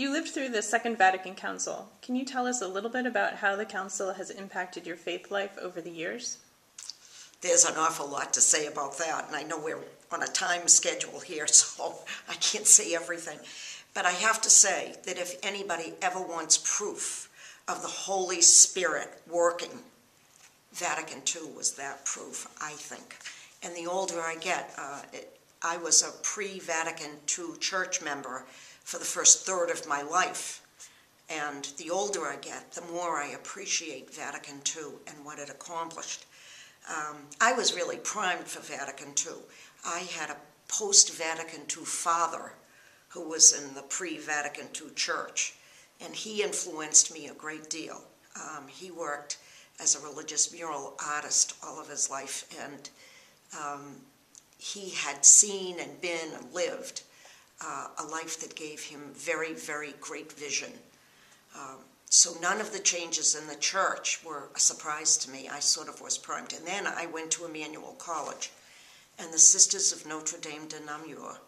You lived through the Second Vatican Council. Can you tell us a little bit about how the Council has impacted your faith life over the years? There's an awful lot to say about that, and I know we're on a time schedule here, so I can't say everything. But I have to say that if anybody ever wants proof of the Holy Spirit working, Vatican II was that proof, I think. And the older I get, uh, it, I was a pre Vatican II church member for the first third of my life. And the older I get, the more I appreciate Vatican II and what it accomplished. Um, I was really primed for Vatican II. I had a post Vatican II father who was in the pre Vatican II church, and he influenced me a great deal. Um, he worked as a religious mural artist all of his life, and um, he had seen and been and lived uh, a life that gave him very, very great vision. Um, so none of the changes in the church were a surprise to me. I sort of was primed. And then I went to Emmanuel College, and the Sisters of Notre Dame de Namur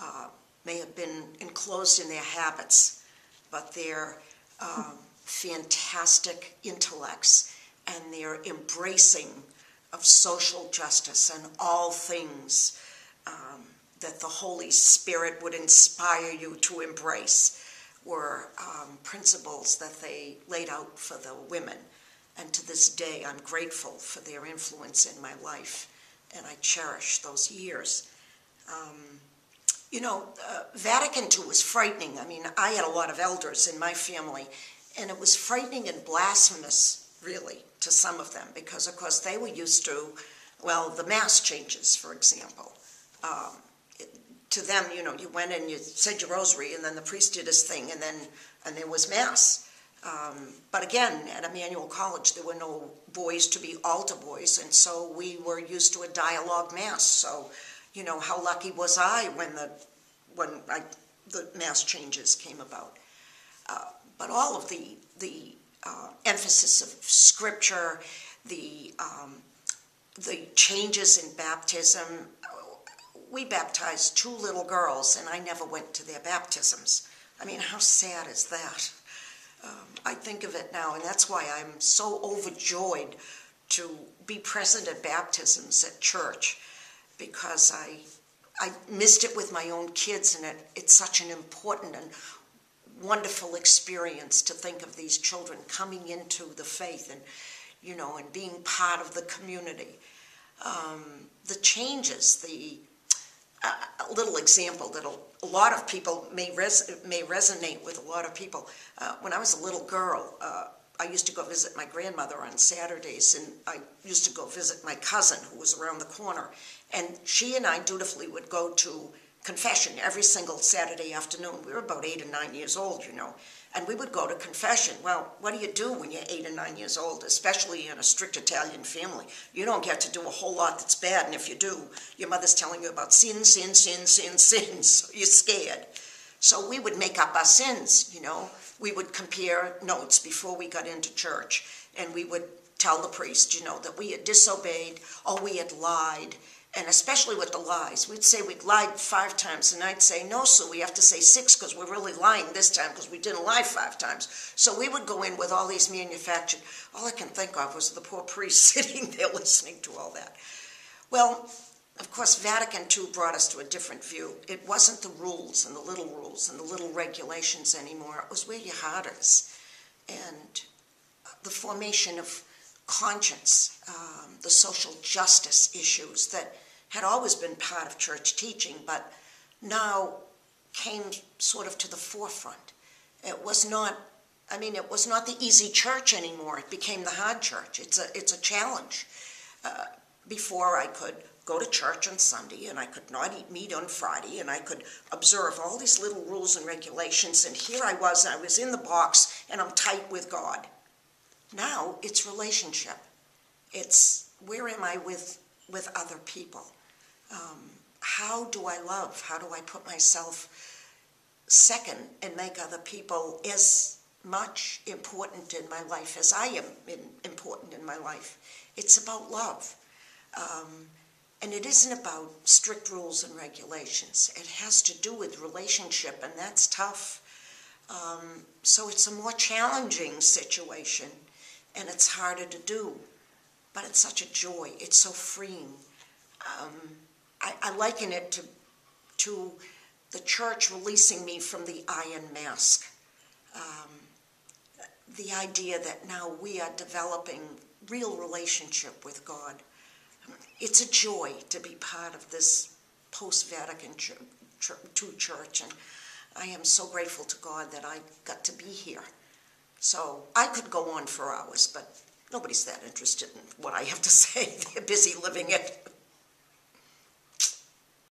uh, may have been enclosed in their habits, but their um, fantastic intellects and their embracing of social justice and all things um, that the Holy Spirit would inspire you to embrace were um, principles that they laid out for the women. And to this day, I'm grateful for their influence in my life, and I cherish those years. Um, you know, uh, Vatican II was frightening. I mean, I had a lot of elders in my family, and it was frightening and blasphemous, really, to some of them, because, of course, they were used to, well, the mass changes, for example. Um, to them, you know, you went and you said your rosary, and then the priest did his thing, and then and there was mass. Um, but again, at Emmanuel College, there were no boys to be altar boys, and so we were used to a dialogue mass. So, you know, how lucky was I when the when I, the mass changes came about? Uh, but all of the the uh, emphasis of scripture, the um, the changes in baptism, we baptized two little girls, and I never went to their baptisms. I mean, how sad is that? Um, I think of it now, and that's why I'm so overjoyed to be present at baptisms at church because I I missed it with my own kids, and it, it's such an important and wonderful experience to think of these children coming into the faith and you know and being part of the community. Um, the changes, the a little example that a lot of people may res- may resonate with a lot of people. Uh, when I was a little girl, uh, I used to go visit my grandmother on Saturdays, and I used to go visit my cousin who was around the corner. And she and I dutifully would go to confession every single Saturday afternoon. We were about eight or nine years old, you know and we would go to confession. Well, what do you do when you're eight or nine years old, especially in a strict Italian family? You don't get to do a whole lot that's bad, and if you do, your mother's telling you about sin, sin, sin, sin, sin, so you're scared. So we would make up our sins, you know. We would compare notes before we got into church, and we would tell the priest, you know, that we had disobeyed or we had lied and especially with the lies. We'd say we'd lied five times, and I'd say, no, Sue, we have to say six because we're really lying this time because we didn't lie five times. So we would go in with all these manufactured. All I can think of was the poor priest sitting there listening to all that. Well, of course, Vatican II brought us to a different view. It wasn't the rules and the little rules and the little regulations anymore. It was where your heart is. And the formation of conscience, um, the social justice issues that had always been part of church teaching, but now came sort of to the forefront. It was not, I mean, it was not the easy church anymore. It became the hard church. It's a, it's a challenge. Uh, before I could go to church on Sunday and I could not eat meat on Friday and I could observe all these little rules and regulations. And here I was, I was in the box and I'm tight with God. Now it's relationship. It's where am I with, with other people? Um, how do I love? How do I put myself second and make other people as much important in my life as I am in, important in my life? It's about love. Um, and it isn't about strict rules and regulations. It has to do with relationship, and that's tough. Um, so it's a more challenging situation, and it's harder to do. But it's such a joy. It's so freeing. Um, I, I liken it to to the church releasing me from the iron mask. Um, the idea that now we are developing real relationship with God. It's a joy to be part of this post-Vatican II church, and I am so grateful to God that I got to be here. So I could go on for hours, but nobody's that interested in what I have to say. They're busy living it.